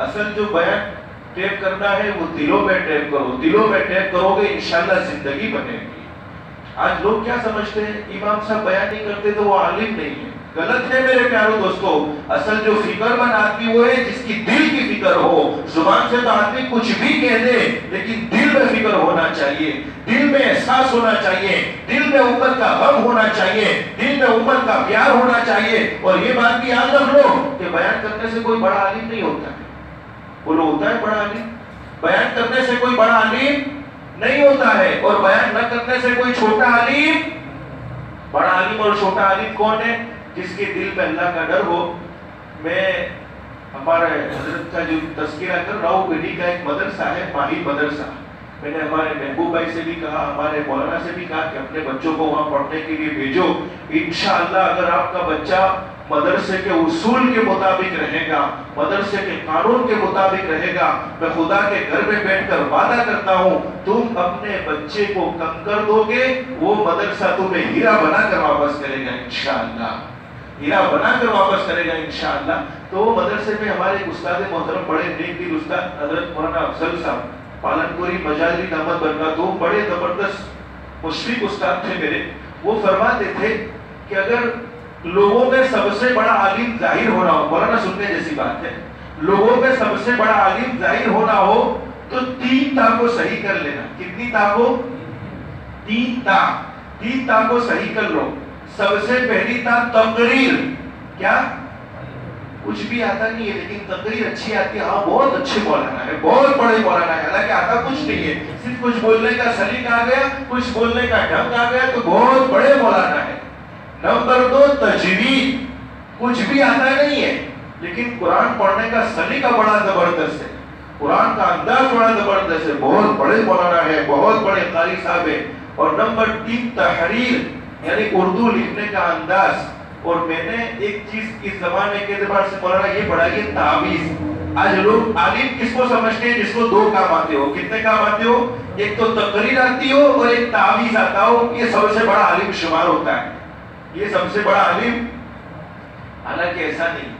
असल जो बयान टेप करना है, वो दिलों में टेप करो। दिलों में टेप करोगे, इंशाल्लाह ज़िंदगी बनेगी। आज लोग क्या समझते हैं? इमाम साहब बयान नहीं करते तो वो आलिम नहीं है। गलत है मेरे प्यारो दोस्तों। असल जो फिक्रमंद आदमी वो है, जिसकी दिल की फ़िक्र हो। ज़ुबान से तो आदमी कुछ भी कह दे, लेकिन दिल में फ़िक्र होना चाहिए। दिल में एहसास होना चाहिए। दिल में उम्मत का गम होना चाहिए। दिल में उम्मत का प्यार होना चाहिए। और ये बात भी याद रख लो कि बयान करने से कोई बड़ा आलिम नहीं होता। है बोलो होता है बड़ा आलिम बयान करने से कोई बड़ा आलिम नहीं होता है और बयान न करने से कोई छोटा आलिम बड़ा आलिम और छोटा आलिम कौन है जिसके दिल में अल्लाह का डर हो? मैं हमारे हज़रत का जो तस्करा कर रहा हूँ का एक मदरसा है माही मदरसा। मैंने हमारे महबूब भाई से भी कहा, हमारे मौलाना से भी कहा कि अपने बच्चों को वहाँ पढ़ने के लिए भेजो। इंशाअल्लाह अगर आपका बच्चा मदरसे के उसूल के मुताबिक रहेगा, मदरसे के कानून के मुताबिक रहेगा, मैं खुदा के घर में बैठकर वादा करता हूँ, तुम अपने बच्चे को कम कर दोगे, वो मदरसा तुम्हें हीरा बनाकर वापस करेगा इंशाअल्लाह। हीरा बनाकर वापस करेगा इंशाअल्लाह। तो मदरसे में हमारे उस्ताद मोहतरम बड़े नेक दिल उस्ताद हज़रत मौलाना अफजल साहब पालनपुरी मजाजरी दामद बनका दो, बड़े ज़बरदस्त मुशफिक उस्ताद थे मेरे। वो फरमाते थे कि अगर लोगों में सबसे बड़ा आलिम ज़ाहिर होना हो, मौलाना सुनने जैसी बात है, लोगों में सबसे बड़ा आलिम ज़ाहिर होना हो तो तीन ता को सही कर लेना। कितनी ता को तीन ता तीन ता को सही कर लो। सबसे पहली ता तकरीर। क्या? कुछ भी आता नहीं है, लेकिन तकरीर अच्छी आती है। हाँ बहुत अच्छे मौलाना है, बहुत बड़े मौलाना है। हालाँकि आता कुछ नहीं है, सिर्फ़ कुछ बोलने का सलीका आ गया, कुछ बोलने का ढंग आ गया तो बहुत बड़े मौलाना है। नंबर दो तजवीद कुछ भी आता नहीं है, लेकिन कुरान पढ़ने का सलीका बड़ा ज़बरदस्त है। कुरान का अंदाज बड़ा ज़बरदस्त है। बहुत बड़े मौलाना है, बहुत बड़े कारी साहब है। और नंबर तीन, तहरीर, यानी उर्दू लिखने का अंदाज। और मैंने एक चीज़ इस जमाने के एतबार से मौलाना ये पढ़ा कि ताबीज आज लोग आलिम किसको समझते हैं? जिसको दो काम आते हो। कितने काम आते हो? एक तो तकरीर आती हो और एक ताबीज आता हो। ये सबसे बड़ा आलिम शुमार होता है। ये सबसे बड़ा आलिम, हालाँकि ऐसा नहीं।